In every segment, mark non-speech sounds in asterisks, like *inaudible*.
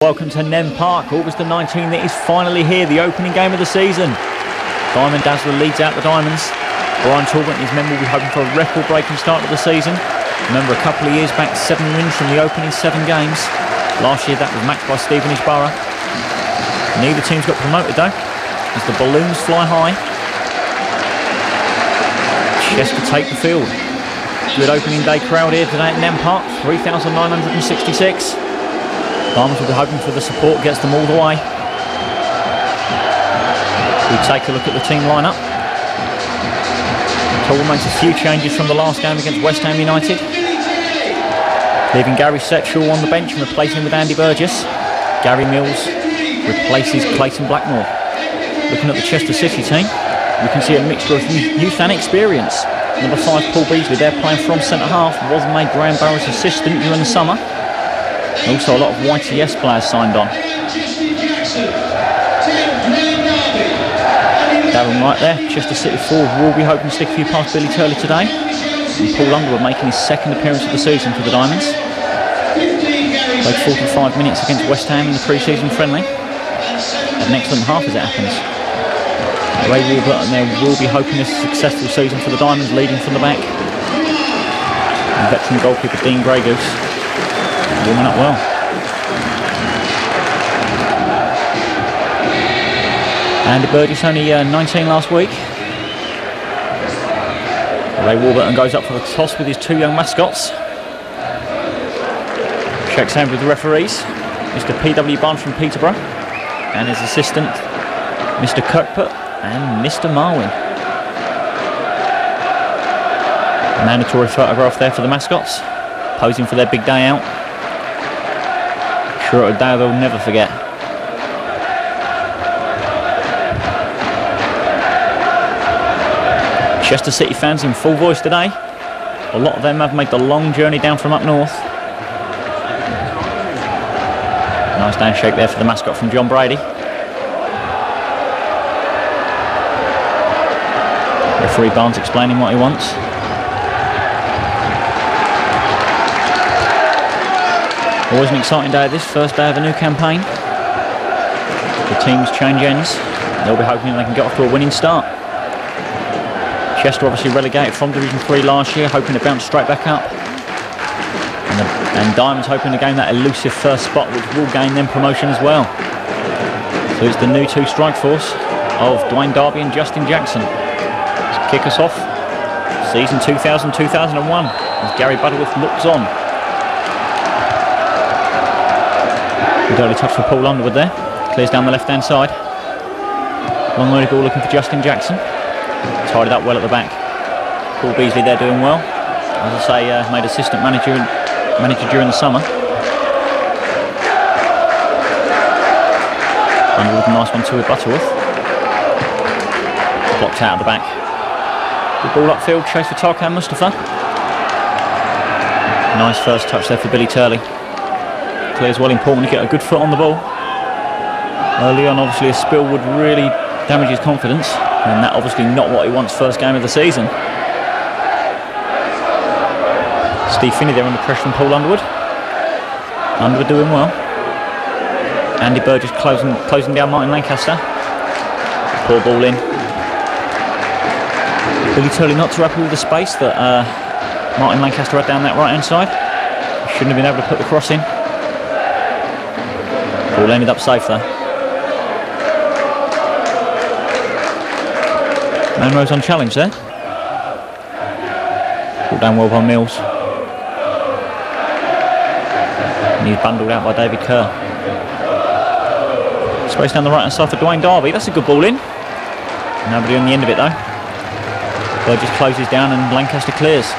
Welcome to Nene Park, August the 19th. It is finally here, the opening game of the season. Diamond Dazzler leads out the Diamonds. Brian Talbot and his men will be hoping for a record-breaking start to the season. Remember, a couple of years back, seven wins from the opening seven games. Last year, that was matched by Stevenage Borough. Neither team's got promoted, though, as the balloons fly high. Chester take the field. Good opening day crowd here today at Nene Park, 3,966. Diamonds will be hoping for the support, gets them all the way. We take a look at the team lineup. Toll makes a few changes from the last game against West Ham United. Leaving Gary Setchell on the bench and replacing him with Andy Burgess. Gary Mills replaces Clayton Blackmore. Looking at the Chester City team, you can see a mixture of youth and experience. Number five, Paul Beasley, they're playing from centre half, was made Graham Barrow's assistant during the summer. Also a lot of YTS players signed on. Darren Wright there, Chester City forward will be hoping to stick a few past Billy Turley today. And Paul Underwood making his second appearance of the season for the Diamonds. Played 45 minutes against West Ham in the pre-season friendly. An excellent half as it happens. Ray Warburton there will be hoping a successful season for the Diamonds leading from the back. And veteran goalkeeper Dean Greygoose warming up well. Andy Burgess only uh, 19 last week. Ray Warburton goes up for the toss with his two young mascots. Shakes hands with the referees, Mr. P.W. Barnes from Peterborough, and his assistant, Mr. Kirkput and Mr. Marwin. Mandatory photograph there for the mascots, posing for their big day out sure a day they'll never forget. Chester City fans in full voice today. A lot of them have made the long journey down from up north. Nice handshake there for the mascot from John Brady. Referee Barnes explaining what he wants. Always an exciting day this, first day of a new campaign. The teams change ends. They'll be hoping they can get off to a winning start. Chester obviously relegated from Division 3 last year, hoping to bounce straight back up. And, the, and Diamonds hoping to gain that elusive first spot, which will gain them promotion as well. So it's the new two strike force of Duane Darby and Justin Jackson. Let's kick us off. Season 2000-2001 as Gary Butterworth looks on. Early touch for Paul Underwood there. Clears down the left-hand side. Long way to go looking for Justin Jackson. Tied it up well at the back. Paul Beasley there doing well. As I say, uh, made assistant manager manager during the summer. Underwood, a nice one too with Butterworth. Blocked out of the back. Good ball upfield, chase for Tarkan Mustafa. Nice first touch there for Billy Turley clears well important to get a good foot on the ball. Early on, obviously, a spill would really damage his confidence, and that obviously not what he wants first game of the season. Steve Finney there under pressure from Paul Underwood. Underwood doing well. Andy Burgess closing, closing down Martin Lancaster. Poor ball in. Billy Turley not too happy with the space that uh, Martin Lancaster had down that right hand side. Shouldn't have been able to put the cross in. Ball ended up safe though. Manrose on challenge there. Ball down well by Mills. And he's bundled out by David Kerr. Space down the right hand side for Duane Darby. That's a good ball in. Nobody on the end of it though. Burgess closes down and Lancaster clears.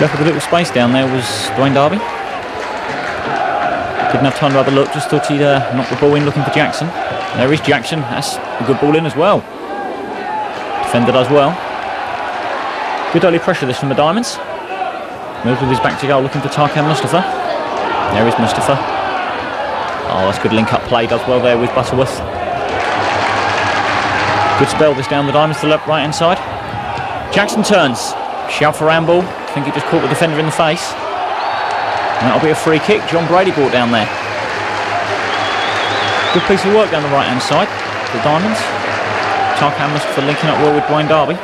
Left with a little space down there was Duane Darby. Didn't have time to have a look, just thought he'd uh, knock the ball in looking for Jackson. There is Jackson, that's a good ball in as well. Defender does well. Good early pressure this from the Diamonds. Moves with his back to goal looking for Tarkan Mustafa. There is Mustafa. Oh, that's good link up play, does well there with Butterworth. Good spell this down the Diamonds to the left right hand side. Jackson turns. Shout for handball. I think he just caught the defender in the face. That'll be a free kick. John Brady brought down there. Good piece of work down the right hand side. The Diamonds. Tarkan for linking up well with Duane Darby.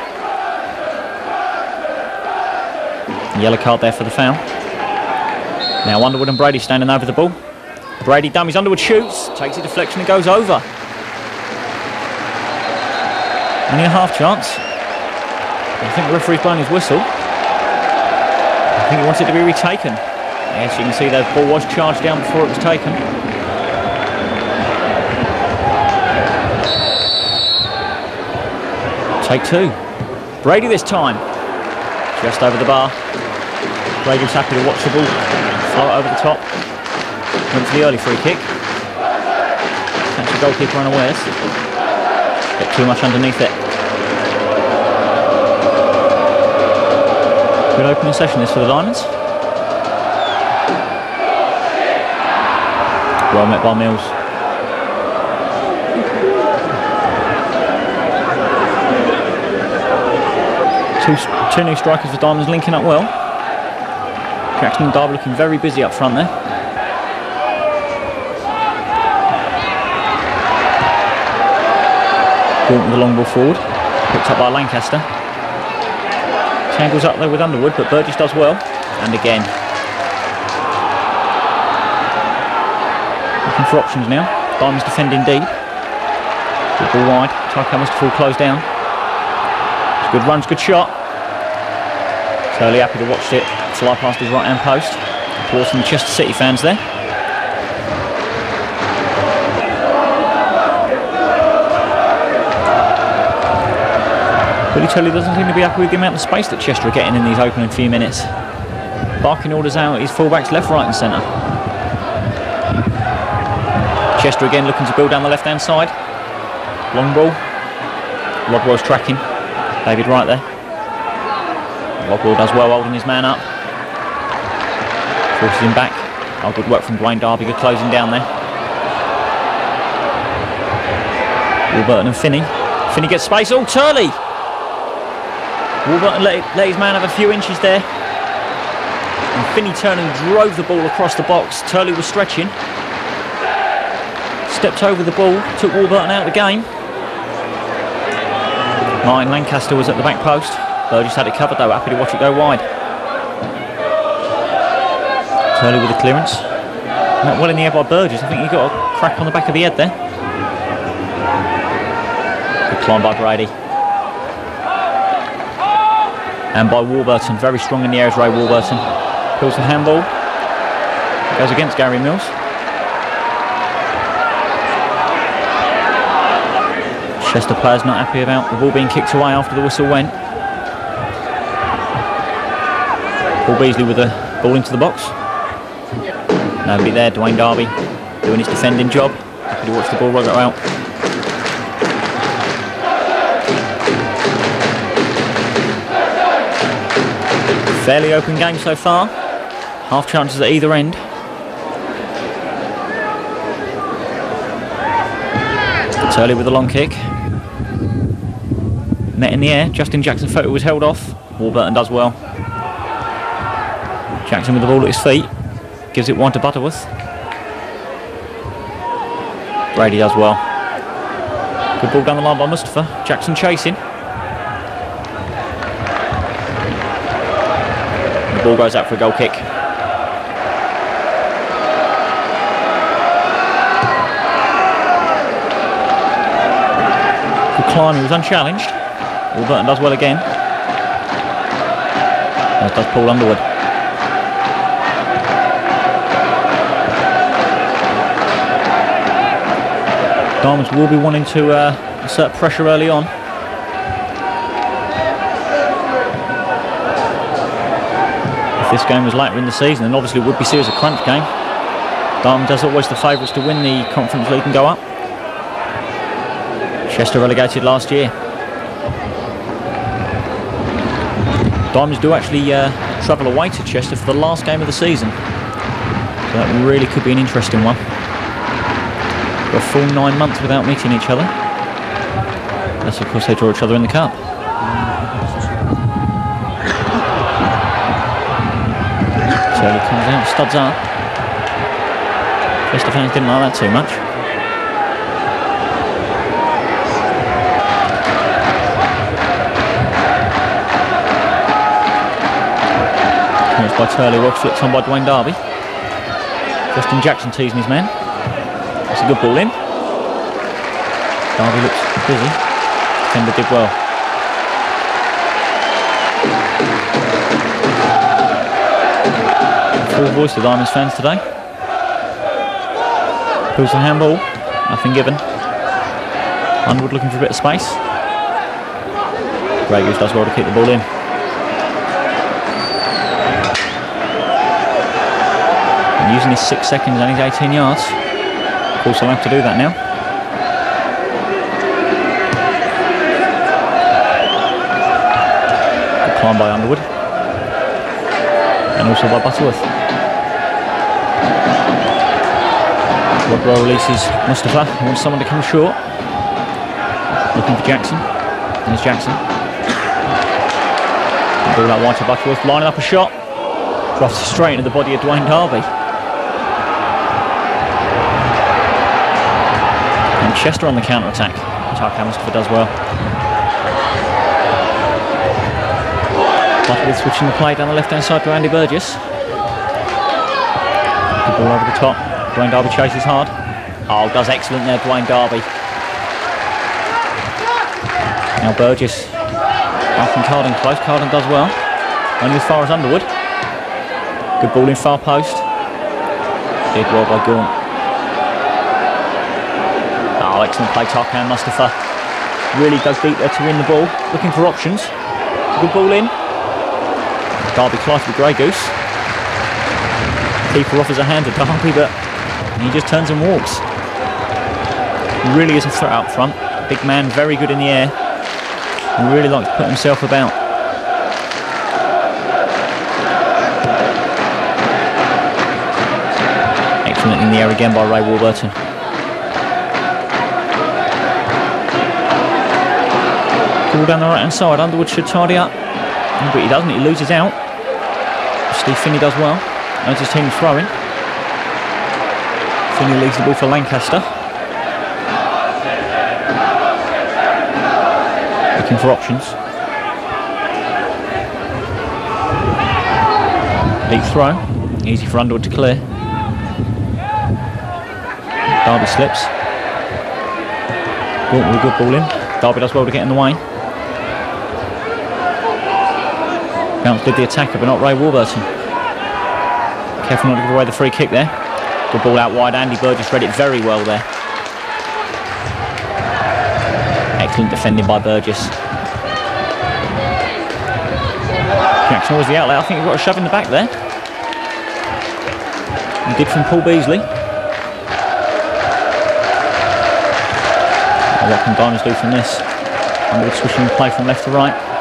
Yellow card there for the foul. Now Underwood and Brady standing over the ball. Brady dummies, Underwood shoots, takes a deflection and goes over. Only a half chance. I think the referee's blown his whistle. I think he wants it to be retaken. Yes, you can see the ball was charged down before it was taken. Take two. Brady this time. Just over the bar. Brady's happy to watch the ball float over the top. Went for the early free kick. Catch the goalkeeper unawares. Bit too much underneath it. Good opening session this for the Diamonds. Well met by Mills. Two, two new strikers for Diamonds linking up well. Jackson and Darby looking very busy up front there. Gaunt with the long ball forward. Picked up by Lancaster. Tangles up there with Underwood, but Burgess does well. And again. Looking for options now. Diamonds defending deep. Good ball wide. Tarkan Mustafa closed down. It's good runs, good shot. Turley happy to watch it fly past his right hand post. Applause from the Chester City fans there. Billy Turley doesn't seem to be happy with the amount of space that Chester are getting in these opening few minutes. Barking orders out his fullbacks left, right and centre. Chester again looking to build down the left hand side. Long ball. Rodwell's tracking. David right there. Rodwell does well holding his man up. Forces him back. Oh, good work from Duane Darby, good closing down there. Warburton and Finney. Finney gets space. Oh, Turley! Warburton let, let his man have a few inches there. And Finney turned and drove the ball across the box. Turley was stretching. Stepped over the ball, took Warburton out of the game. Martin Lancaster was at the back post. Burgess had it covered though, happy to watch it go wide. Turley with the clearance. Not well in the air by Burgess. I think he got a crack on the back of the head there. Good climb by Brady and by Warburton. Very strong in the air is Ray Warburton. Pulls the handball. Goes against Gary Mills. Chester players not happy about the ball being kicked away after the whistle went. Paul Beasley with the ball into the box. Nobody there, Duane Darby doing his defending job. Happy to watch the ball go out. Fairly open game so far. Half chances at either end. Turley with a long kick. Met in the air. Justin Jackson photo was held off. Warburton does well. Jackson with the ball at his feet. Gives it one to Butterworth. Brady does well. Good ball down the line by Mustafa. Jackson chasing. The ball goes out for a goal kick. Good climb, he was unchallenged. Warburton does well again. As does Paul Underwood. Diamonds will be wanting to uh, assert pressure early on. If this game was later in the season, and obviously it would be seen as a crunch game. Diamond does always the favourites to win the Conference League and go up. Chester relegated last year. Diamonds do actually uh, travel away to Chester for the last game of the season. So that really could be an interesting one. Got a full nine months without meeting each other. Unless of course they draw each other in the cup. Turley comes out, studs up. Chester fans didn't like that too much. By Turley, well flipped on by Duane Darby. Justin Jackson teasing his man. That's a good ball in. Darby looks busy. Defender did well. Full voice of Diamonds fans today. Pulls the handball. Nothing given. Underwood looking for a bit of space. Greygoose does well to keep the ball in. Using his six seconds and his 18 yards. Of course, have to do that now. Good climb by Underwood. And also by Butterworth. Rodwell releases Mustafa. He wants someone to come short. Looking for Jackson. There's Jackson. Ball out wide to Butterworth. Lining up a shot. Drops it straight into the body of Duane Darby. And Chester on the counter attack. Tarkan Mustafa does well. Butterworth switching the play down the left hand side to Andy Burgess. Good ball over the top. Duane Darby chases hard. Oh, does excellent there, Duane Darby. Now Burgess. Asking Carden close. Carden does well. Only as far as Underwood. Good ball in far post. Did well by Gaunt. Oh, excellent play, Tarkan Mustafa. Really dug deep there to win the ball. Looking for options. Good ball in. Darby Clive with Greygoose. Keeper offers a hand to Darby, but he just turns and walks. Really is a threat out front. Big man, very good in the air. And really likes to put himself about. Excellent in the air again by Ray Warburton. Ball down the right hand side. Underwood should tidy up. But he doesn't, he loses out. Steve Finney does well. As his team throwing. Finney leaves the ball for Lancaster. Looking for options. Deep throw. Easy for Underwood to clear. Darby slips. A good ball in. Darby does well to get in the way. Did the attacker, but not Ray Warburton. Careful not to give away the free kick there. Good ball out wide. Andy Burgess read it very well there. Excellent defending by Burgess. Jackson was the outlet. I think he got a shove in the back there. He did from Paul Beasley. What can Diamonds do from this? Underwood switching the play from left to right.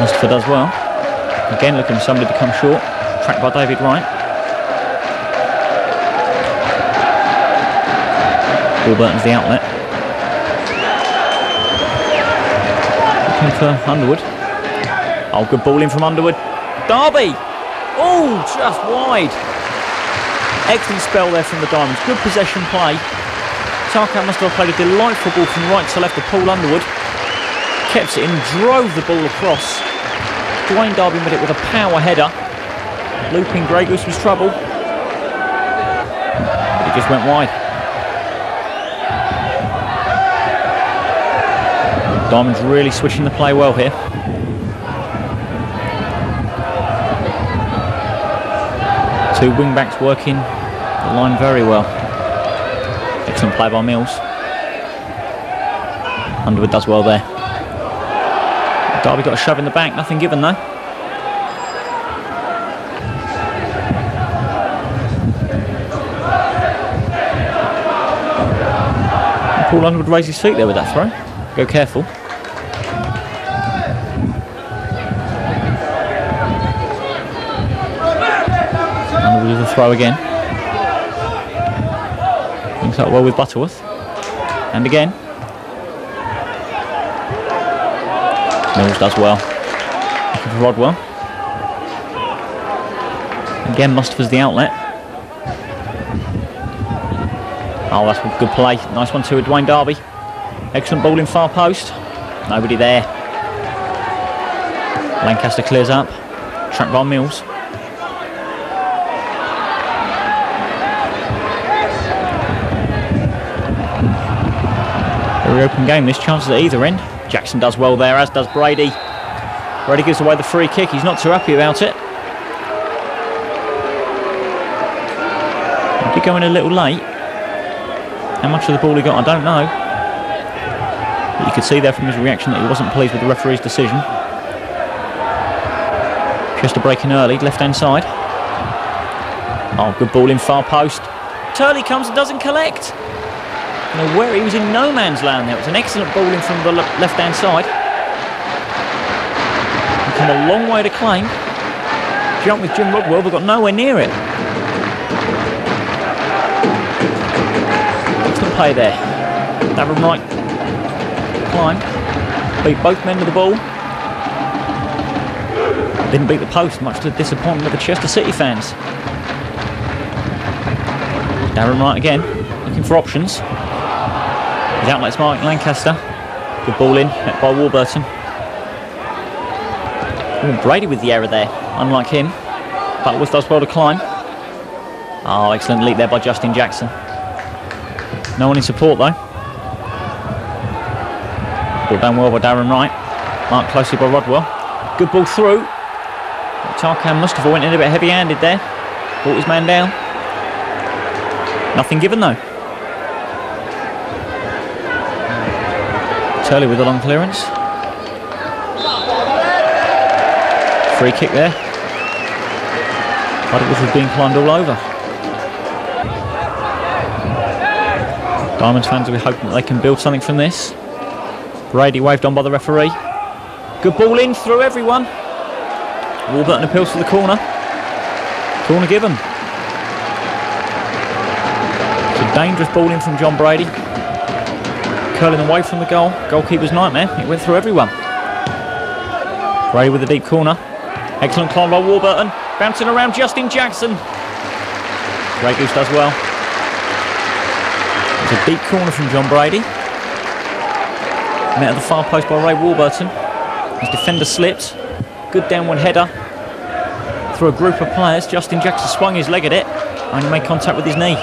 Mustafa does well. Again looking for somebody to come short. Tracked by David Wright. Warburton's the outlet. Looking for Underwood. Oh, good ball in from Underwood. Darby! Oh, just wide. Excellent spell there from the Diamonds. Good possession play. Tarkan Mustafa played a delightful ball from right to left to Paul Underwood. Kept it in, drove the ball across. Duane Darby with it with a power header. Looping Greygoose was trouble. But it just went wide. Diamond's really switching the play well here. Two wing backs working the line very well. Excellent play by Mills. Underwood does well there. Darby got a shove in the back, nothing given though. Paul Underwood raise his feet there with that throw. Go careful. Underwood with the throw again. Links up well with Butterworth. And again. Mills does well. For Rodwell. Again, Mustafa's the outlet. Oh, that's a good play. Nice one to Duane Darby. Excellent ball in far post. Nobody there. Lancaster clears up. Track by Mills. Very open game. This chances at either end. Jackson does well there, as does Brady. Brady gives away the free kick. He's not too happy about it. Did go in a little late. How much of the ball he got, I don't know. But you could see there from his reaction that he wasn't pleased with the referee's decision. Chester breaking early, left hand side. Oh, good ball in far post. Turley comes and doesn't collect. Know where he was in no man's land there. It was an excellent ball in from the left hand side. He come a long way to claim. Jump with Jim Rodwell, but got nowhere near it. Excellent play there. Darren Wright climb. Beat both men with the ball. Didn't beat the post, much to the disappointment of the Chester City fans. Darren Wright again, looking for options. His outlet's Mark Lancaster. Good ball in, by Warburton. Ooh, Brady with the error there, unlike him. Butterworth does well to climb. Oh, excellent leap there by Justin Jackson. No one in support though. Ball done well by Darren Wright. Marked closely by Rodwell. Good ball through. Tarkan Mustafa went in a bit heavy-handed there. Brought his man down. Nothing given though. Turley with a long clearance. Free kick there. Butterworth was being climbed all over. Diamonds fans be hoping that they can build something from this. Brady waved on by the referee. Good ball in through everyone. Warburton appeals for the corner. Corner given. It's a dangerous ball in from John Brady. Curling away from the goal. Goalkeeper's nightmare. It went through everyone. Brady with a deep corner. Excellent climb by Warburton. Bouncing around Justin Jackson. Greygoose does well. It's a deep corner from John Brady. Met at the far post by Ray Warburton. His defender slipped. Good downward header. Through a group of players, Justin Jackson swung his leg at it and made contact with his knee.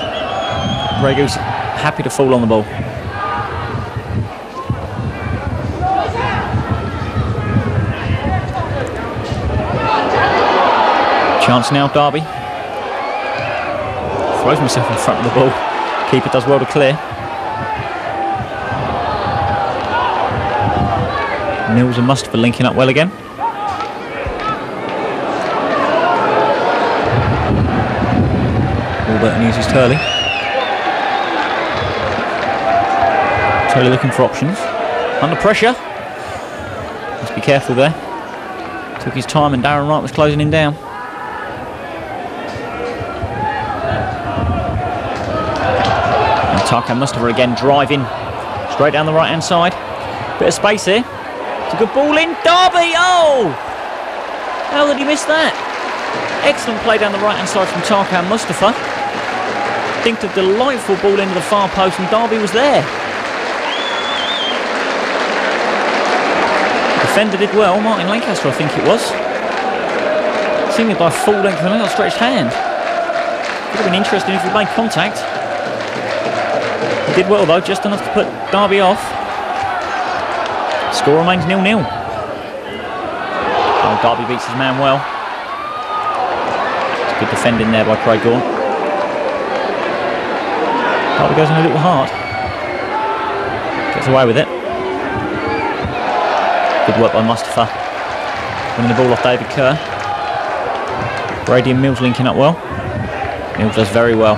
Greygoose happy to fall on the ball. Chance now, Darby. Throws himself in front of the ball. Keeper does well to clear. Mills and Mustafa linking up well again. Warburton uses Turley. Turley looking for options. Under pressure. Must be careful there. Took his time and Darren Wright was closing him down. Tarkan Mustafa again driving straight down the right hand side. Bit of space here. It's a good ball in. Darby! Oh! How did he miss that? Excellent play down the right hand side from Tarkan Mustafa. Dinked a delightful ball into the far post and Darby was there. Defender did well. Martin Lancaster, I think it was. Seeing it by full length of an outstretched hand. Could have been interesting if he made contact. Did well though, just enough to put Darby off. Score remains nil-nil. Oh, Darby beats his man well. It's good defending there by Craig Gaunt. Darby goes in a little hard. Gets away with it. Good work by Mustafa. Winning the ball off David Kerr. Brady and Mills linking up well. Mills does very well.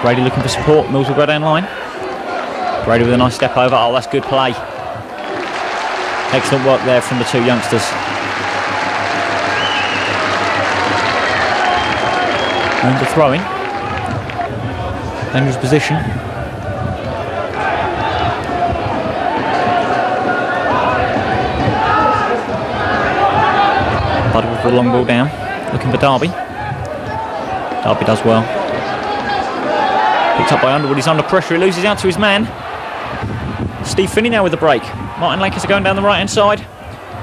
Brady looking for support. Mills will go down line. Brady with a nice step over. Oh, that's good play. Excellent work there from the two youngsters. And the throwing. Dangerous position. Bud with the long ball down. Looking for Darby. Darby does well. Picked up by Underwood. He's under pressure. He loses out to his man. Steve Finney now with the break. Martin are going down the right hand side.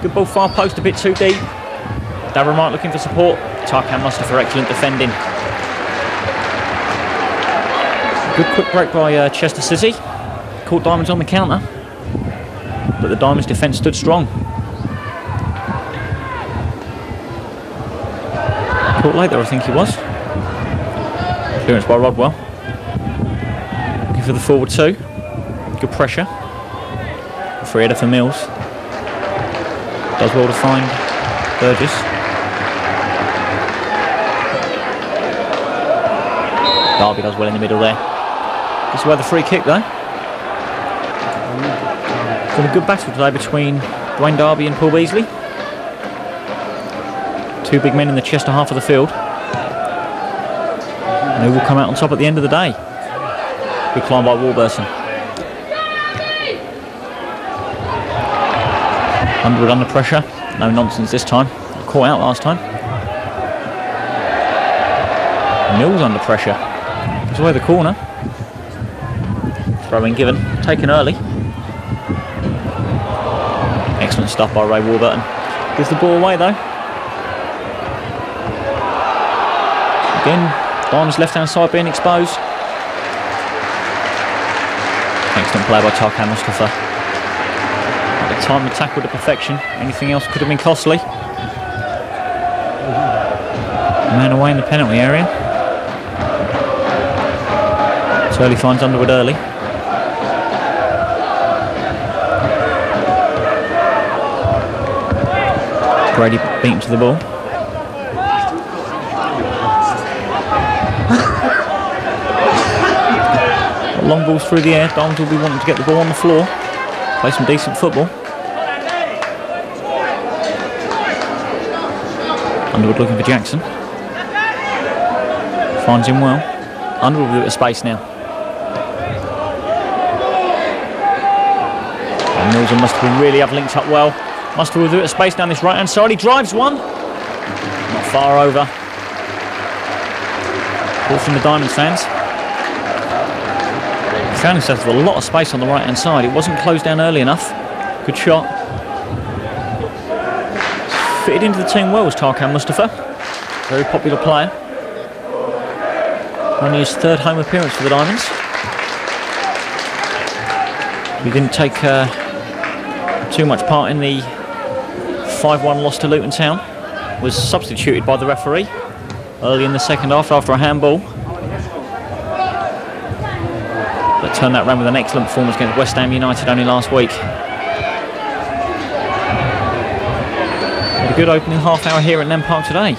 Good ball far post, a bit too deep. Darren Wright looking for support. Tarkan Mustafa excellent defending. Good quick break by uh, Chester City. Caught Diamonds on the counter. But the Diamonds defence stood strong. Caught late there, I think he was. Clearance by Rodwell. Looking for the forward two. Good pressure. Free header for Mills. Does well to find Burgess. Darby does well in the middle there. This is where the free kick though. It's been a good battle today between Duane Darby and Paul Beasley. Two big men in the Chester half of the field. And who will come out on top at the end of the day? Good climb by Warburton. Underwood under pressure. No nonsense this time. Caught out last time. Mills under pressure. It's away the corner. Throw in given. Taken early. Excellent stuff by Ray Warburton. Gives the ball away though. Again, Diamond's left hand side being exposed. Excellent play by Tarkan Mustafa. Time, the tackle to perfection. Anything else could have been costly. Man away in the penalty area. Turley finds Underwood early. Brady beaten to the ball. *laughs* Long balls through the air. Diamonds will be wanting to get the ball on the floor. Play some decent football. Underwood looking for Jackson. Finds him well. Underwood with a space now. And Mills and really have linked up well. Mustafa with a bit of space down this right hand side. He drives one. Not far over. Ball from the Diamonds fans. He found himself with a lot of space on the right hand side. It wasn't closed down early enough. Good shot. Fitted into the team well was Tarkan Mustafa. Very popular player. Only his third home appearance for the Diamonds. He didn't take uh, too much part in the 5-1 loss to Luton Town. Was substituted by the referee early in the second half after a handball. But turned that round with an excellent performance against West Ham United only last week. Had a good opening half hour here at Nene Park today.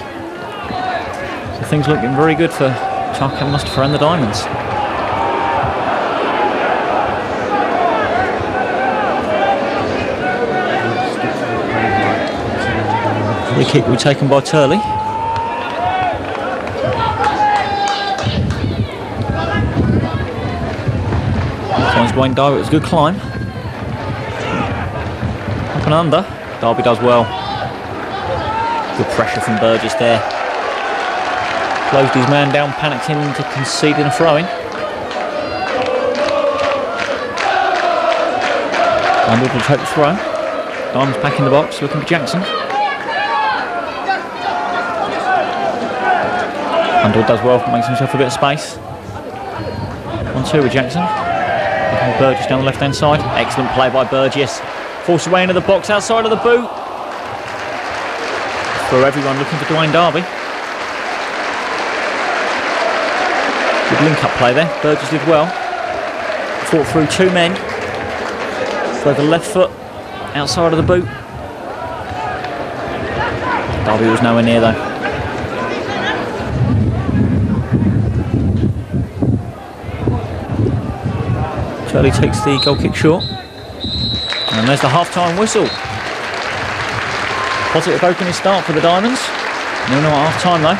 So things looking very good for Tarkan Mustafa and the Diamonds. The kick will be taken by Turley. Finds Duane Darby, it was a good climb. Up and under, Darby does well. Good pressure from Burgess there. Closed his man down, panicked him into conceding a throw-in. Underwood will take the throw. Diamond's back in the box, looking for Jackson. Underwood does well, makes himself a bit of space. One two with Jackson. Burgess down the left hand side. Excellent play by Burgess. Forced away into the box outside of the boot. For everyone looking for Duane Darby. Good link up play there. Burgess did well. Fought through two men. Throw the left foot outside of the boot. Darby was nowhere near though. Charlie takes the goal kick short. And there's the half-time whistle. Positive opening start for the Diamonds. No, no half-time though.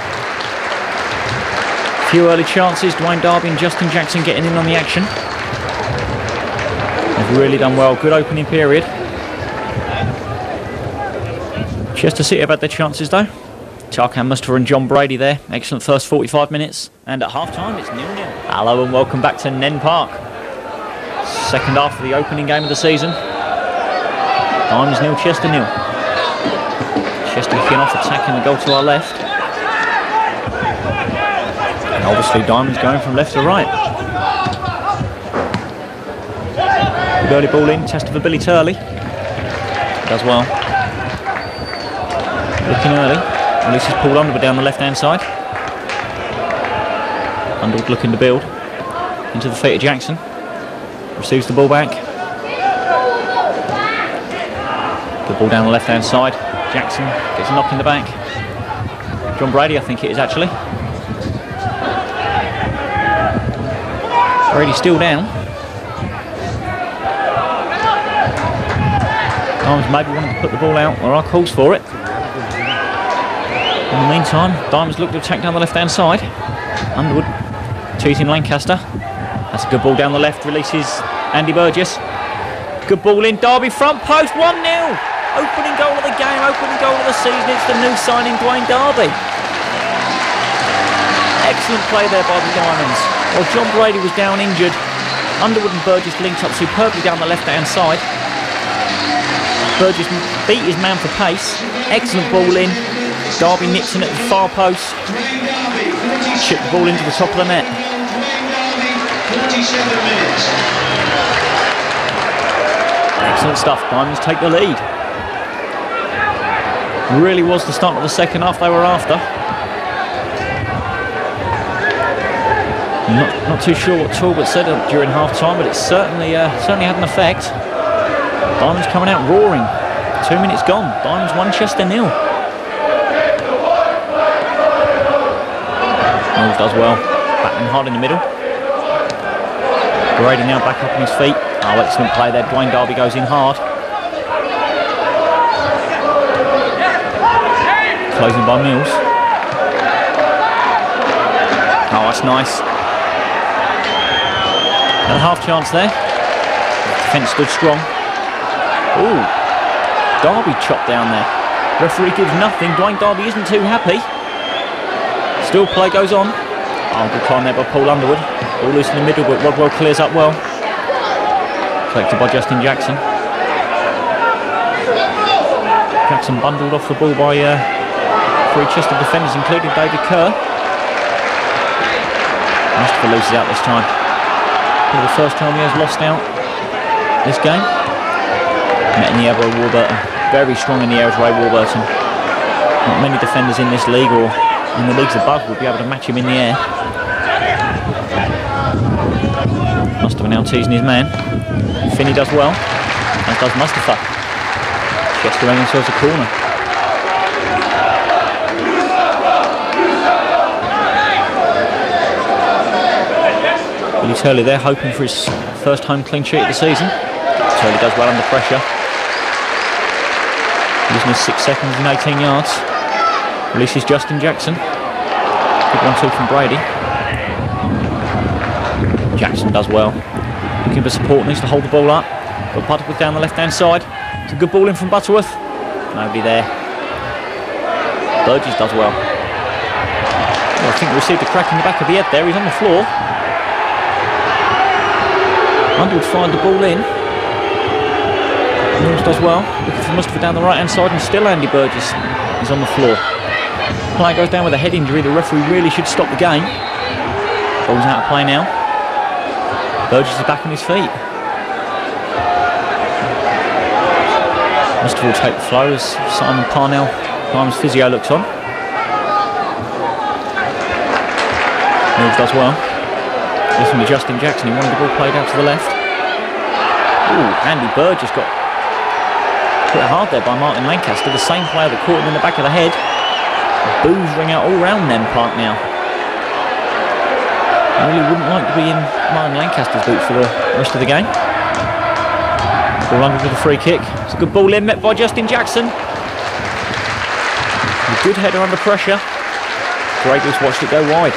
A Few early chances. Duane Darby and Justin Jackson getting in on the action. They've really done well. Good opening period. Chester City have had their chances though. Tarkan Mustafa and John Brady there. Excellent first 45 minutes. And at half time, it's nil-nil. Hello and welcome back to Nene Park. Second half of the opening game of the season. Diamonds nil, Chester nil. Kicking off, attacking the goal to our left. And obviously Diamonds going from left to right. Early ball in, test for Billy Turley. Does well. Looking early. Releases Paul Underwood down the left hand side. Underwood looking to build. Into the feet of Jackson. Receives the ball back. Good ball down the left hand side. Jackson gets a knock in the back. John Brady, I think it is actually. Brady still down. Diamonds maybe wanted to put the ball out. There are calls for it. In the meantime, Diamonds look to attack down the left-hand side. Underwood teasing Lancaster. That's a good ball down the left, releases Andy Burgess. Good ball in, Darby front post, 1-0. Opening game, opening goal of the season. It's the new signing, Duane Darby. Excellent play there by the Diamonds. While John Brady was down injured, Underwood and Burgess linked up superbly down the left-hand side. Burgess beat his man for pace. Excellent ball in. Darby nips in at the far post. Chip the ball into the top of the net. Excellent stuff. Diamonds take the lead. Really was the start of the second half they were after. Not, not too sure what Talbot said during half time, but it certainly uh, certainly had an effect. Diamonds coming out roaring. Two minutes gone. Diamonds one, Chester nil. Does well. Batting hard in the middle. Brady now back up on his feet. Oh, excellent play there. Duane Darby goes in hard. Closing by Mills. Oh, that's nice. And a half chance there. Defence stood strong. Ooh, Darby chopped down there. Referee gives nothing. Duane Darby isn't too happy. Still play goes on. Oh, good time there by Paul Underwood. All loose in the middle, but Rodwell clears up well. Collected by Justin Jackson. Jackson bundled off the ball by uh, three Chester defenders, including David Kerr. Mustafa loses out this time. For the first time he has lost out this game. Met in the air by Warburton. Very strong in the air as Ray Warburton. Not many defenders in this league or in the leagues above will be able to match him in the air. Mustafa now teasing his man. Finney does well, as does Mustafa. Chester running towards a corner. Billy Turley there hoping for his first home clean sheet of the season. Turley does well under pressure. Using his six seconds and 18 yards. Releases Justin Jackson. Good one two from Brady. Jackson does well. Looking for support, needs to hold the ball up. Got Butterworth down the left hand side. It's a good ball in from Butterworth. Nobody there. Burgess does well. well I think he received a crack in the back of the head there. He's on the floor. Underwood fired the ball in. Mills does well. Looking for Mustafa down the right hand side and still Andy Burgess is on the floor. Player goes down with a head injury. The referee really should stop the game. Ball's out of play now. Burgess is back on his feet. Mustafa will take the flow as Simon Parnell, Diamond's physio, looks on. Mills does well. Listen to Justin Jackson. He wanted the ball played out to the left. Ooh, Andy Burgess got put hard there by Martin Lancaster, the same player that caught him in the back of the head. Boos ring out all round Nene Park now. I really wouldn't like to be in Martin Lancaster's boots for the rest of the game. Under with a free kick. It's a good ball in, met by Justin Jackson. A good header under pressure. Greygoose watched it go wide.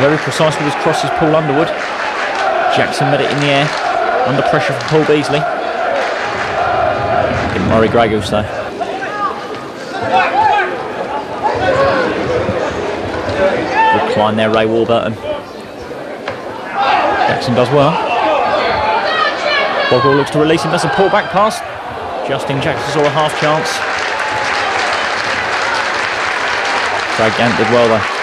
Very precise with his crosses, Paul Underwood. Jackson met it in the air, under pressure from Paul Beasley. Didn't worry Greygoose though. Good climb there, Ray Warburton. Jackson does well. Bogwell looks to release him, that's a poor back pass. Justin Jackson saw a half chance. Craig Gaunt did well though.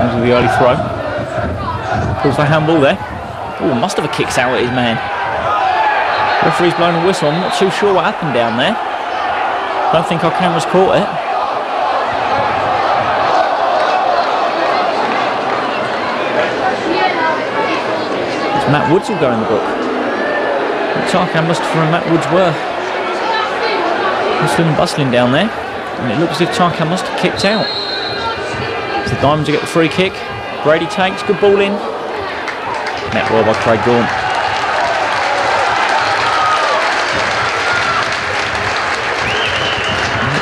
Into the early throw. Pulls the handball there. Oh, Mustafa kicks out at his man. Referee's blown a whistle. I'm not too sure what happened down there. Don't think our cameras caught it. It's Matt Woods will go in the book. Tarkan Mustafa from Matt Woods were hustling and bustling down there. And it looks as if Tarkan must have kicked out. The Diamonds get the free kick. Brady takes, good ball in. Net well by Craig Gaunt.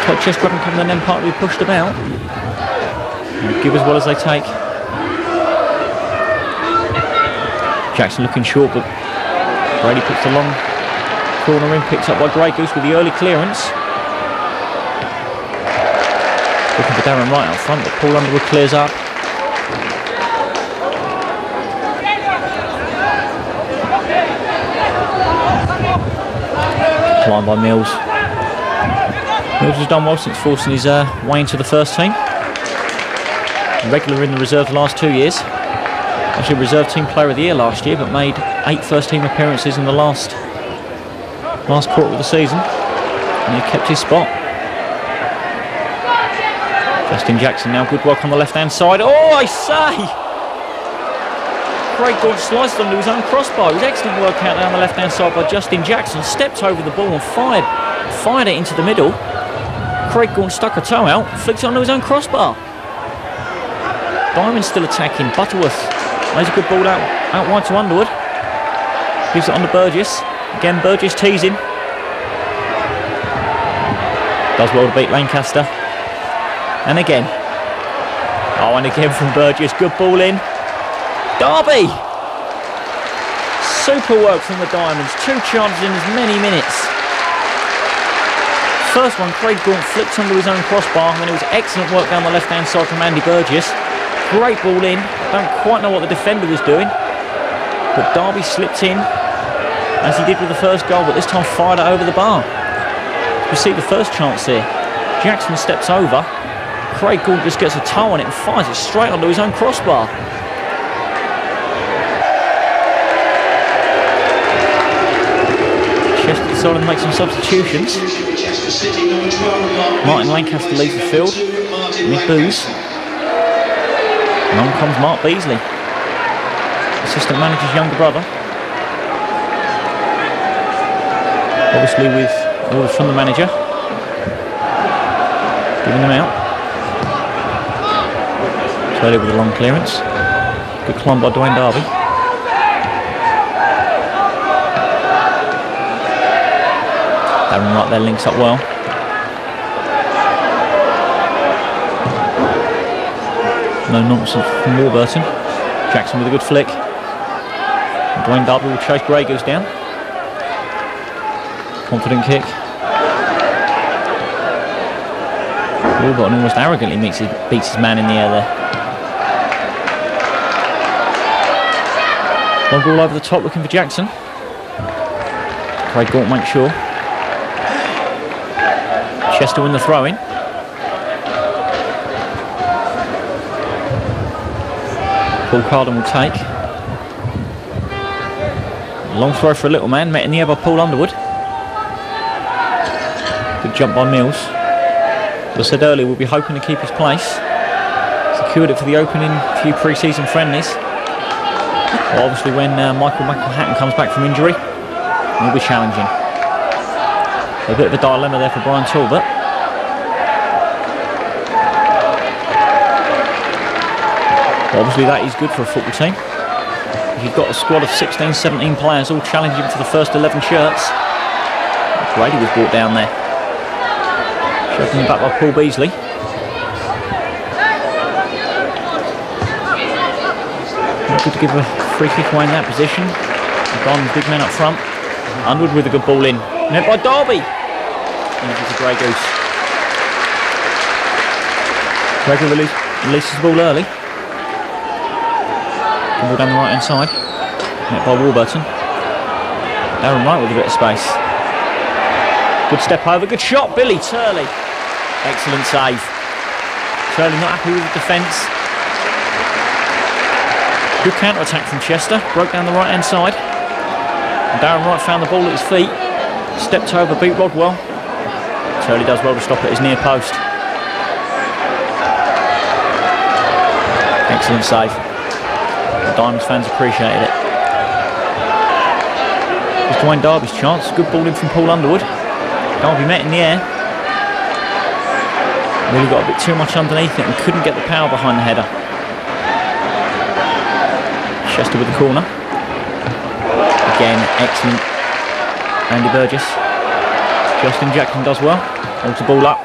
Quite chest grabbing coming and then partly pushed about. And give as well as they take. Jackson looking short, but Brady puts the long corner in, picked up by Greygoose with the early clearance. Looking for Darren Wright out front, but Paul Underwood clears up. Climb by Mills. Mills has done well since forcing his uh, way into the first team. Regular in the reserve the last two years. Actually reserve team player of the year last year, but made eight first team appearances in the last last quarter of the season. And he kept his spot. Justin Jackson now good work on the left hand side. Oh I say! Craig Gaunt sliced onto his own crossbar. It was excellent work out down the left hand side by Justin Jackson. Stepped over the ball and fired fired it into the middle. Craig Gaunt stuck a toe out, flicked it onto his own crossbar. Byron still attacking. Butterworth lays a good ball out, out wide to Underwood. Gives it on to Burgess. Again, Burgess teasing. Does well to beat Lancaster. And again. Oh, and again from Burgess. Good ball in. Darby! Super work from the Diamonds. Two chances in as many minutes. First one, Craig Gaunt flicked under his own crossbar, and it was excellent work down the left-hand side from Andy Burgess. Great ball in. Don't quite know what the defender was doing, but Darby slipped in as he did with the first goal, but this time fired it over the bar. We see the first chance here. Jackson steps over. Craig Gaunt just gets a toe on it and fires it straight onto his own crossbar. Chester decided to make some substitutions. Martin Lancaster leaves the field. Nick Booze. And on comes Mark Beasley. Assistant manager's younger brother. Obviously with orders from the manager. Giving them out. Turley with a long clearance. Good climb by Duane Darby. Darren Wright there links up well. No nonsense from Warburton. Jackson with a good flick. Duane Darby will chase Greygoose down. Confident kick. Warburton almost arrogantly his, beats his man in the air there. Long ball over the top looking for Jackson. Craig Gaunt makes sure. Chester win the throw in. Paul Carden will take. Long throw for a little man, met in the air by Paul Underwood. Good jump by Mills. As I said earlier, we'll be hoping to keep his place. Secured it for the opening few pre-season friendlies. Well, obviously when uh, Michael Hatton comes back from injury, he'll be challenging. A bit of a dilemma there for Brian Talbot. Obviously that is good for a football team. If you've got a squad of 16, 17 players all challenging for the first 11 shirts. Brady was brought down there. Shoving back by Paul Beasley. Good to give a free kick away in that position. Gone big man up front. Underwood with a good ball in. Met by Darby. And it's a Greygoose. Gregory release, releases the ball early. Ball down the right hand side. Met by Warburton. Darren Wright with a bit of space. Good step over, good shot, Billy Turley. Excellent save. Turley not happy with the defence. Good counter attack from Chester. Broke down the right hand side. And Darren Wright found the ball at his feet. Stepped over, beat Rodwell. Turley does well to stop at his near post. Excellent save. The Diamonds fans appreciated it. It's Duane Darby's chance. Good ball in from Paul Underwood. Darby met in the air. Really got a bit too much underneath it and couldn't get the power behind the header. Chester with the corner. Again, excellent. Andy Burgess. Justin Jackson does well. Holds the ball up.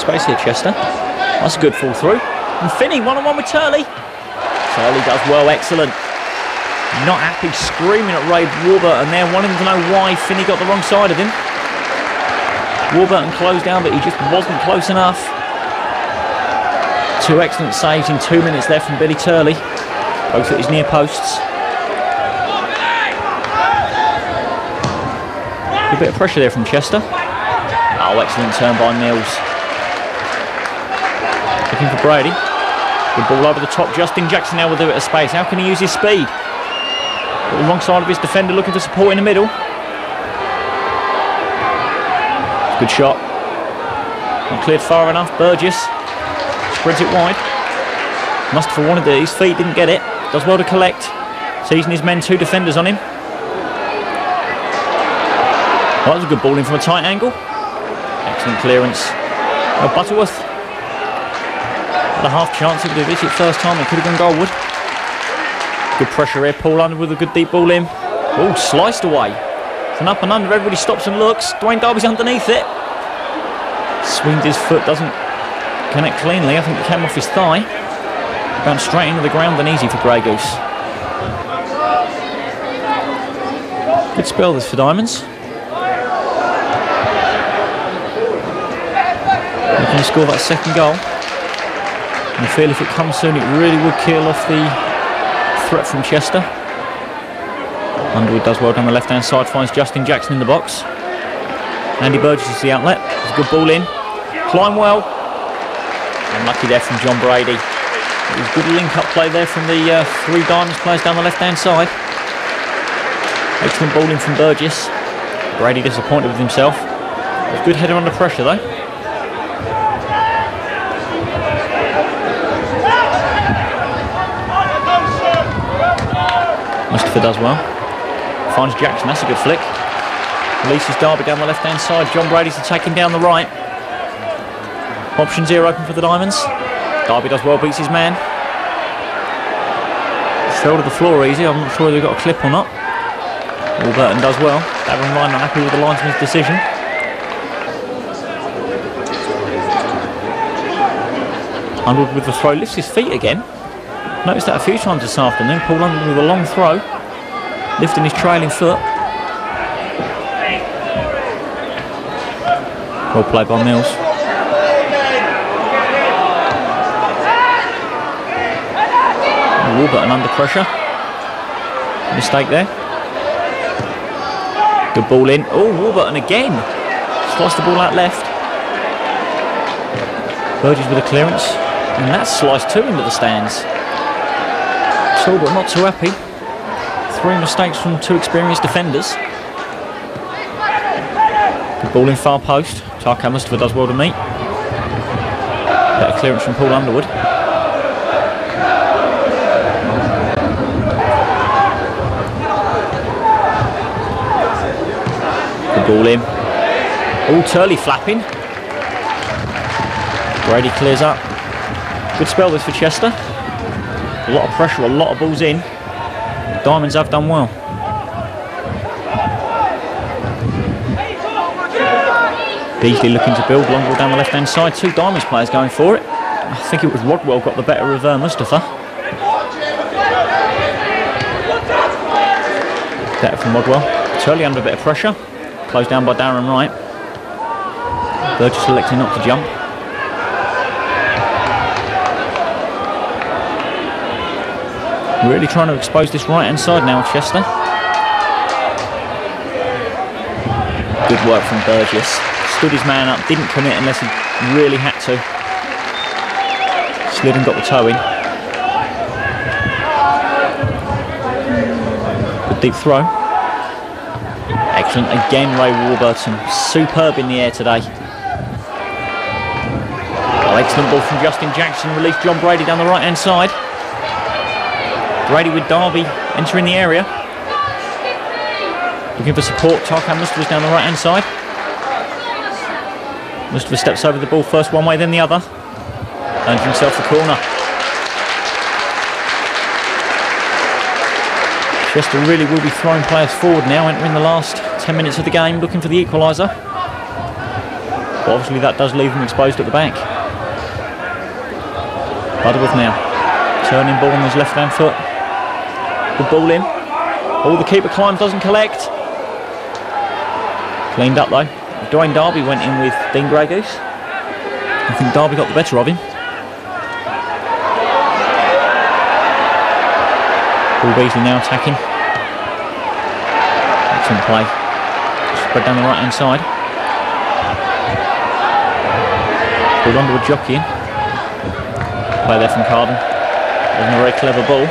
Space here, Chester. That's a good fall through. And Finney, one on one with Turley. Turley does well, excellent. Not happy, screaming at Ray Warburton there, wanting to know why Finney got the wrong side of him. Warburton closed down, but he just wasn't close enough. Two excellent saves in two minutes left from Billy Turley, both at his near posts. A bit of pressure there from Chester. Oh, excellent turn by Mills. Looking for Brady. Good ball over the top. Justin Jackson now will do it at space. How can he use his speed? The wrong side of his defender looking for support in the middle. Good shot. Not cleared far enough. Burgess spreads it wide. Must have wanted it. His feet didn't get it. Does well to collect. Seizing his men, two defenders on him. Well, that was a good ball in from a tight angle. Excellent clearance. Oh, Butterworth had a half chance. If it it first time, it could have gone Goldwood. Good pressure here. Paul Underwood with a good deep ball in. Oh, sliced away. It's an up and under. Everybody stops and looks. Duane Darby's underneath it. Swings his foot. Doesn't connect cleanly. I think it came off his thigh. Bounced straight into the ground and easy for Greygoose. Good spell this for Diamonds. Looking to score that second goal. And I feel if it comes soon, it really would kill off the threat from Chester. Underwood does well down the left-hand side, finds Justin Jackson in the box. Andy Burgess is the outlet. It's a good ball in. Climb well. Unlucky there from John Brady. It was good link-up play there from the uh, three Diamonds players down the left-hand side. Excellent ball in from Burgess. Brady disappointed with himself. Good header under pressure though. Mustafa does well. Finds Jackson, that's a good flick. Releases Darby down the left hand side. John Brady's attacking down the right. Option here open for the Diamonds. Darby does well, beats his man. Fell to the floor easy, I'm not sure whether he got a clip or not. Warburton does well. Darren Ryan not happy with the linesman's decision. Underwood with the throw, lifts his feet again. Noticed that a few times this afternoon. Paul Underwood with a long throw, lifting his trailing foot. Well played by Mills. Warburton under pressure. Mistake there. Good ball in. Oh, Warburton again. Sliced the ball out left. Burgess with a clearance. And that's sliced two into the stands. Talbot not too happy. Three mistakes from two experienced defenders. Good ball in far post. Tarkan Mustafa does well to meet. Better clearance from Paul Underwood. Ball in. All Turley flapping. Brady clears up. Good spell this for Chester. A lot of pressure, a lot of balls in. Diamonds have done well. Beasley looking to build, long ball down the left hand side. Two Diamonds players going for it. I think it was Rodwell got the better of uh, Mustafa. Better from Rodwell. Turley under a bit of pressure. Closed down by Darren Wright. Burgess electing not to jump. Really trying to expose this right hand side now, Chester. Good work from Burgess. Stood his man up, didn't commit unless he really had to. Slid and got the toe in. Good deep throw. Excellent again, Ray Warburton. Superb in the air today. Oh, excellent ball from Justin Jackson. Released John Brady down the right hand side. Brady with Darby entering the area. Looking for support. Tarkan Mustafa's down the right hand side. Mustafa steps over the ball first one way, then the other. Earns himself the corner. Chester really will be throwing players forward now, entering the last 10 minutes of the game, looking for the equaliser. But obviously that does leave them exposed at the back. Butterworth now. Turning ball on his left hand foot. The ball in. All the keeper climbs, doesn't collect. Cleaned up though. Duane Darby went in with Dean Greygoose. I think Darby got the better of him. Paul Beasley now attacking. Excellent play. Spread down the right hand side. Pulled Underwood jockeying. Play there from Carden. A very clever ball.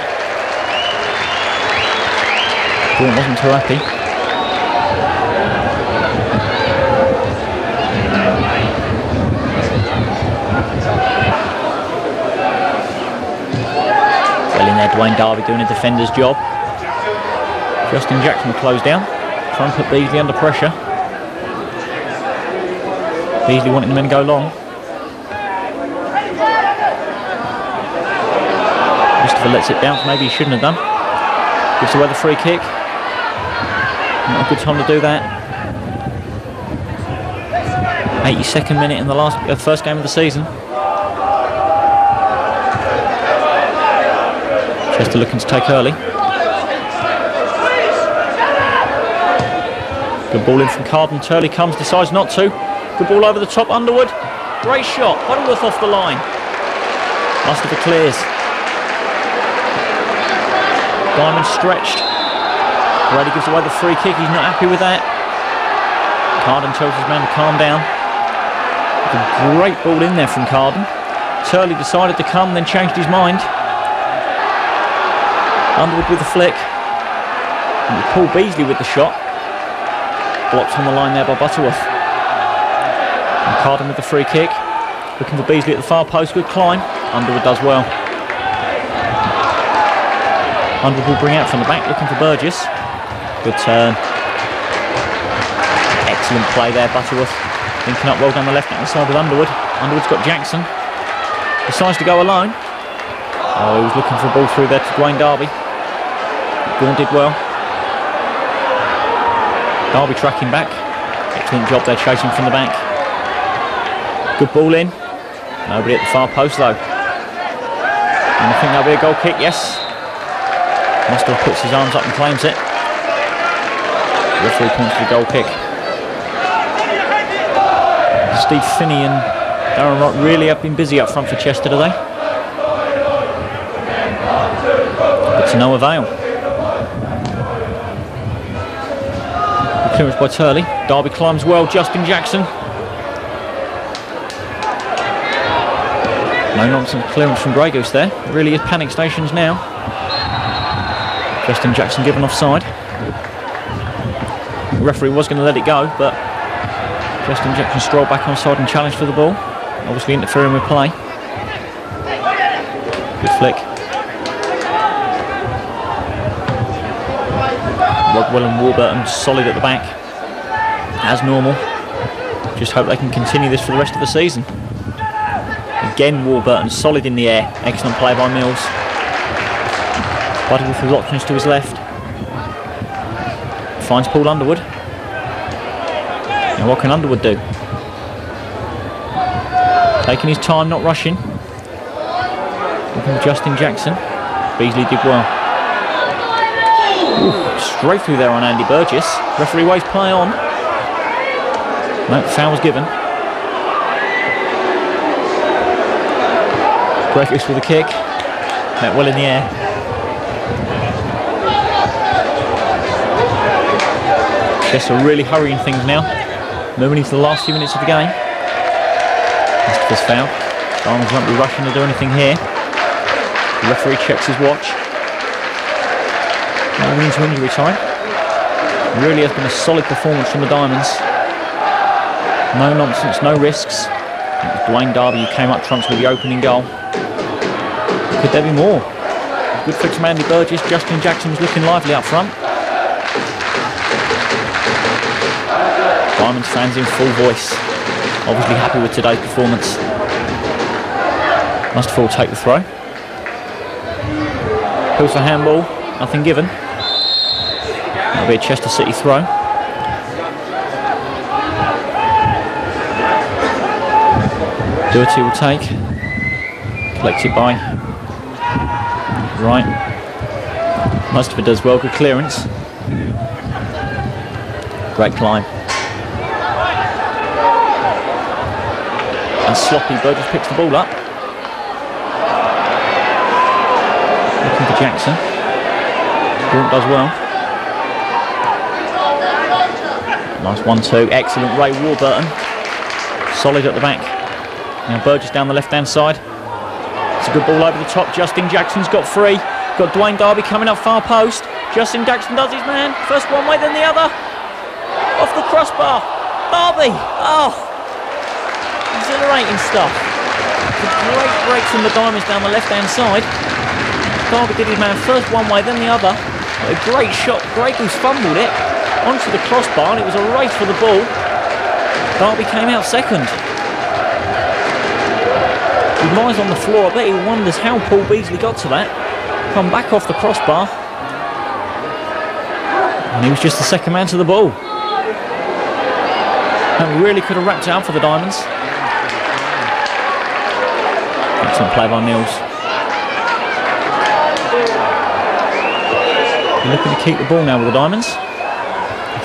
Gordon wasn't too happy. there, Duane Darby doing a defender's job. Justin Jackson will close down, try and put Beasley under pressure. Beasley wanting the men to go long. Mustafa lets it bounce, maybe he shouldn't have done. Gives away the free kick. Not a good time to do that. 82nd minute in the last uh, first game of the season. Chester looking to take early. Good ball in from Carden. Turley comes, decides not to. Good ball over the top, Underwood. Great shot. Butterworth off the line. Mustafa clears. Diamond stretched. Brady gives away the free kick. He's not happy with that. Carden tells his man to calm down. A great ball in there from Carden. Turley decided to come, then changed his mind. Underwood with the flick. And Paul Beasley with the shot. Blocked on the line there by Butterworth. And Carden with the free kick. Looking for Beasley at the far post. Good climb. Underwood does well. Underwood will bring out from the back, looking for Burgess. Good turn. Uh, excellent play there, Butterworth. Linking up well down the left hand side with Underwood. Underwood's got Jackson. Decides to go alone. Oh, he was looking for a ball through there to Duane Darby. Gorn did well. Darby tracking back. Excellent job there chasing from the back. Good ball in. Nobody at the far post though. And I think that'll be a goal kick, yes. Mustafa puts his arms up and claims it. Referee points to the goal kick. Steve Finney and Darren Rock really have been busy up front for Chester today. But to no avail. Clearance by Turley. Darby climbs well, Justin Jackson. No nonsense clearance from Greygoose there. Really is panic stations now. Justin Jackson given offside. The referee was going to let it go, but Justin Jackson strolled back onside and challenged for the ball. Obviously interfering with play. Good flick. And Warburton solid at the back, as normal. Just hope they can continue this for the rest of the season. Again, Warburton solid in the air. Excellent play by Mills. Butterworth with options to his left. Finds Paul Underwood. Now what can Underwood do? Taking his time, not rushing. Looking Justin Jackson. Beasley did well straight through there on Andy Burgess. Referee waves play on. No, foul was given. Breakfast with a kick. Met well in the air. Just are really hurrying things now. Moving into the last few minutes of the game. That's this foul. Barnes won't be rushing to do anything here. The referee checks his watch. Moving into injury time. Really has been a solid performance from the Diamonds. No nonsense, no risks. Duane Darby came up trumps with the opening goal. Could there be more? Good fix from Andy Burgess. Justin Jackson was looking lively up front. Diamonds fans in full voice. Obviously happy with today's performance. Mustafa will take the throw. Goes for handball. Nothing given. Be a Chester City throw. Doherty will take. Collected by Wright. Mustafa does well. Good clearance. Great climb. And sloppy Burgess picks the ball up. Looking for Jackson. Gaunt does well. Nice one-two. Excellent Ray Warburton. Solid at the back. Now Burgess down the left-hand side. It's a good ball over the top. Justin Jackson's got free. Got Duane Darby coming up far post. Justin Jackson does his man. First one way, then the other. Off the crossbar. Darby. Oh. Exhilarating stuff. Great break from the Diamonds down the left-hand side. Darby did his man first one way, then the other. A great shot. Greygoose fumbled it onto the crossbar and it was a race for the ball. Darby came out second. He lies on the floor. I bet he wonders how Paul Beasley got to that. Come back off the crossbar. And he was just the second man to the ball. That really could have wrapped up for the Diamonds. Excellent play by Mills. Looking to keep the ball now with the Diamonds.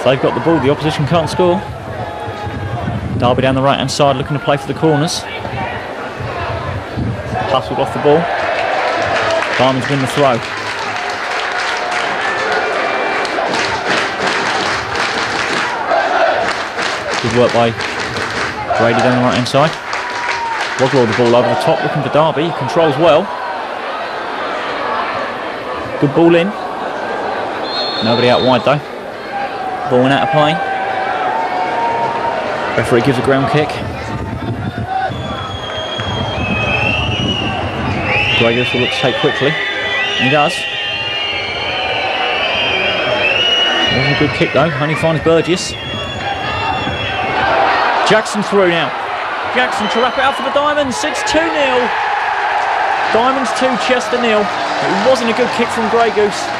They've got the ball, the opposition can't score. Darby down the right hand side looking to play for the corners hustled off the ball. Diamonds win the throw. Good work by Brady down the right hand side. Woglow the ball over the top, looking for Darby. Controls well. Good ball in. Nobody out wide though. Ball out of play. Referee gives a ground kick. Greygoose will look to take quickly. He does. Wasn't a good kick though, only finds Burgess. Jackson through now. Jackson to wrap it up for the Diamonds. It's 2 0. Diamonds 2, Chester nil. It wasn't a good kick from Greygoose.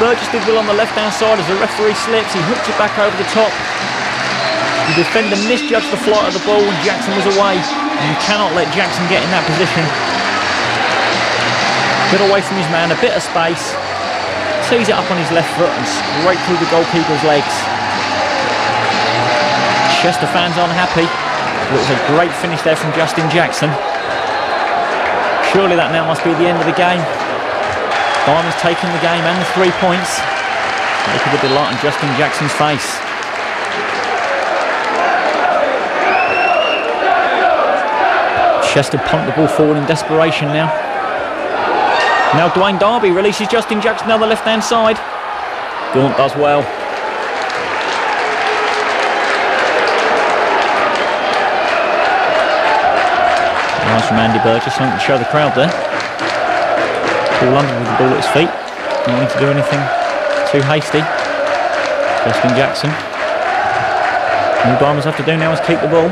Burgess did well on the left hand side as the referee slips. He hooked it back over the top. The defender misjudged the flight of the ball and Jackson was away. You cannot let Jackson get in that position. Get away from his man, a bit of space. Tees it up on his left foot and straight through the goalkeeper's legs. Chester fans unhappy. It was a great finish there from Justin Jackson. Surely that now must be the end of the game. Diamonds taking the game and the three points. Look at the delight on Justin Jackson's face. Chester pumped the ball forward in desperation now. Now Duane Darby releases Justin Jackson down the left-hand side. Gaunt does well. Nice from Andy Burgess, something to show the crowd there. London with the ball at his feet. Not need to do anything too hasty. Justin Jackson. All Diamonds have to do now is keep the ball.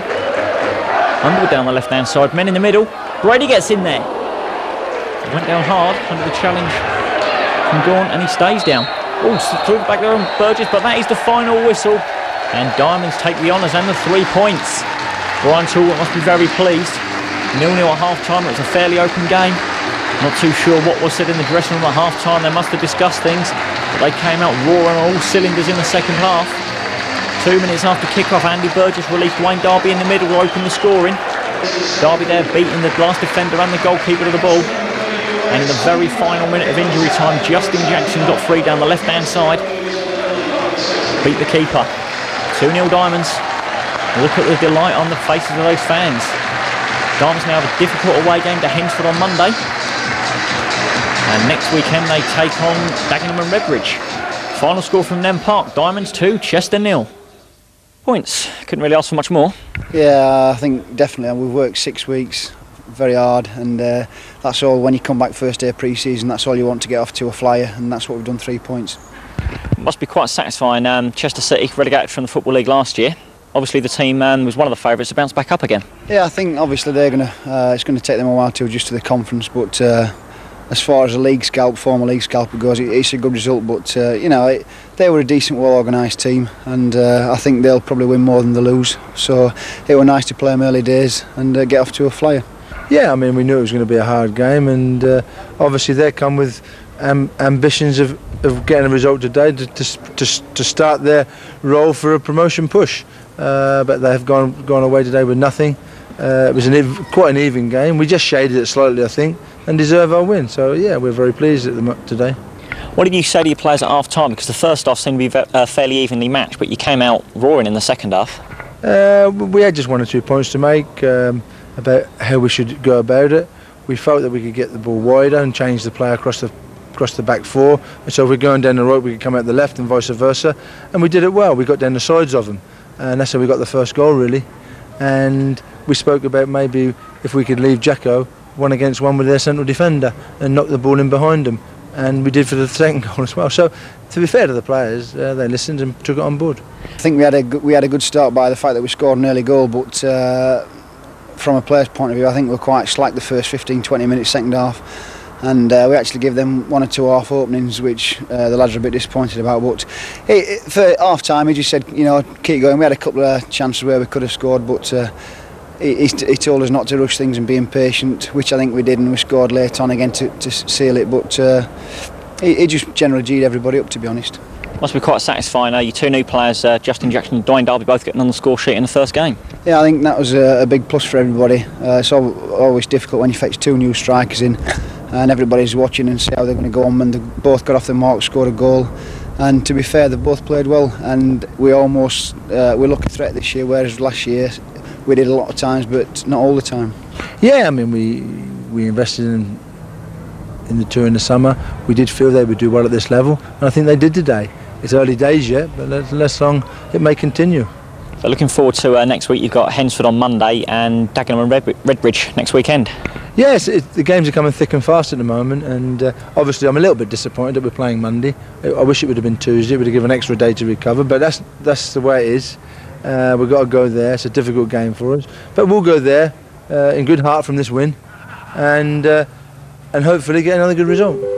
Underwood down the left-hand side, men in the middle. Brady gets in there. Went down hard under the challenge from Gaunt and he stays down. Oh, through back there on Burgess, but that is the final whistle. And Diamonds take the honours and the three points. Brian Talbot must be very pleased. Nil-nil at half-time, it was a fairly open game. Not too sure what was said in the dressing room at half-time. They must have discussed things, but they came out roaring all cylinders in the second half. Two minutes after kick-off, Andy Burgess released Wayne Darby in the middle to open the scoring. Darby there beating the last defender and the goalkeeper to the ball. And in the very final minute of injury time, Justin Jackson got free down the left-hand side. beat the keeper. 2-0 Diamonds. Look at the delight on the faces of those fans. Diamonds now have a difficult away game to Hednesford on Monday. And next weekend they take on Dagenham and Redbridge. Final score from Nene Park, Diamonds 2, Chester nil. Points, couldn't really ask for much more. Yeah, I think definitely. We've worked six weeks very hard and uh, that's all when you come back first day of pre-season that's all you want to get off to a flyer and that's what we've done three points must be quite satisfying um, Chester City relegated from the Football League last year obviously the team um, was one of the favourites to bounce back up again yeah I think obviously they're going to uh, it's going to take them a while to adjust to the conference but uh, as far as a league scalp, former league scalper goes, it, it's a good result. But uh, you know, it, they were a decent, well-organised team, and uh, I think they'll probably win more than they lose. So it was nice to play them early days and uh, get off to a flyer. Yeah, I mean, we knew it was going to be a hard game, and uh, obviously they come with um, ambitions of, of getting a result today to, to, to, to start their role for a promotion push. Uh, but they have gone gone away today with nothing. Uh, it was an quite an even game. We just shaded it slightly, I think and deserve our win. So yeah, we're very pleased at the today. What did you say to your players at half time? Because the first half seemed to be uh, fairly evenly matched, but you came out roaring in the second half. Uh, we had just one or two points to make um, about how we should go about it. We felt that we could get the ball wider and change the play across the across the back four. And so if we're going down the right, we could come out the left and vice versa. And we did it well. We got down the sides of them, and that's how we got the first goal really. And we spoke about maybe if we could leave Jacko one against one with their central defender and knocked the ball in behind them. And we did for the second *laughs* goal as well. So, to be fair to the players, uh, they listened and took it on board. I think we had a we had a good start by the fact that we scored an early goal, but uh, from a player's point of view, I think we were quite slack the first 15, 20 minutes, second half. And uh, we actually gave them one or two half openings, which uh, the lads are a bit disappointed about. But for half time, he just said, you know, keep going. We had a couple of chances where we could have scored, but uh, he, he, told us not to rush things and be impatient, which I think we did, and we scored late on again to, to seal it. But uh, he, he, just generally G'd everybody up, to be honest. Must be quite satisfying. Uh, your two new players, uh, Justin Jackson and Duane Darby, both getting on the score sheet in the first game. Yeah, I think that was a, a big plus for everybody. Uh, it's always difficult when you fetch two new strikers in, and everybody's watching and see how they're going to go on. And they both got off the mark, scored a goal. And to be fair, they both played well, and we almost uh, we look a threat this year, whereas last year we did a lot of times, but not all the time. Yeah, I mean, we we invested in in the tour in the summer. We did feel they would do well at this level, and I think they did today. It's early days yet, but less long it may continue. So looking forward to uh, next week. You've got Hednesford on Monday and Dagenham and Red Redbridge next weekend. Yes, it, the games are coming thick and fast at the moment, and uh, obviously I'm a little bit disappointed that we're playing Monday. I wish it would have been Tuesday. It would have given an extra day to recover, but that's that's the way it is. Uh, we've got to go there. It's a difficult game for us, but we'll go there uh, in good heart from this win, and uh, and hopefully get another good result.